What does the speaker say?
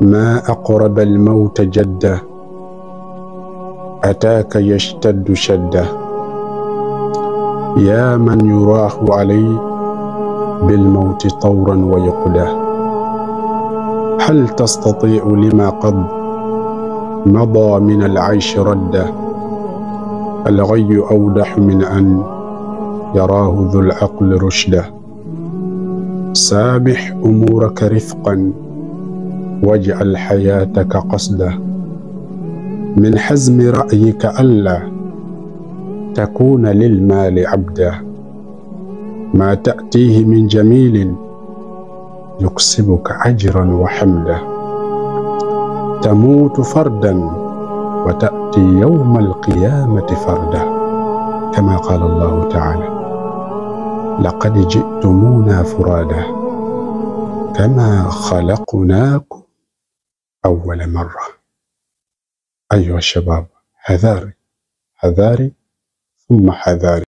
ما أقرب الموت جده أتاك يشتد شده يا من يراه عليه بالموت طورا ويقده هل تستطيع لما قد مضى من العيش رده الغي أودح من أن يراه ذو العقل رشده سامح أمورك رفقا. واجعل حياتك قصده من حزم رأيك ألا تكون للمال عبدا. ما تأتيه من جميل يكسبك أجرا وحمدا. تموت فردا وتأتي يوم القيامة فردا. كما قال الله تعالى لقد جئتمونا فرادا كما خلقناكم أول مرة. أيها الشباب حذاري حذاري ثم حذاري.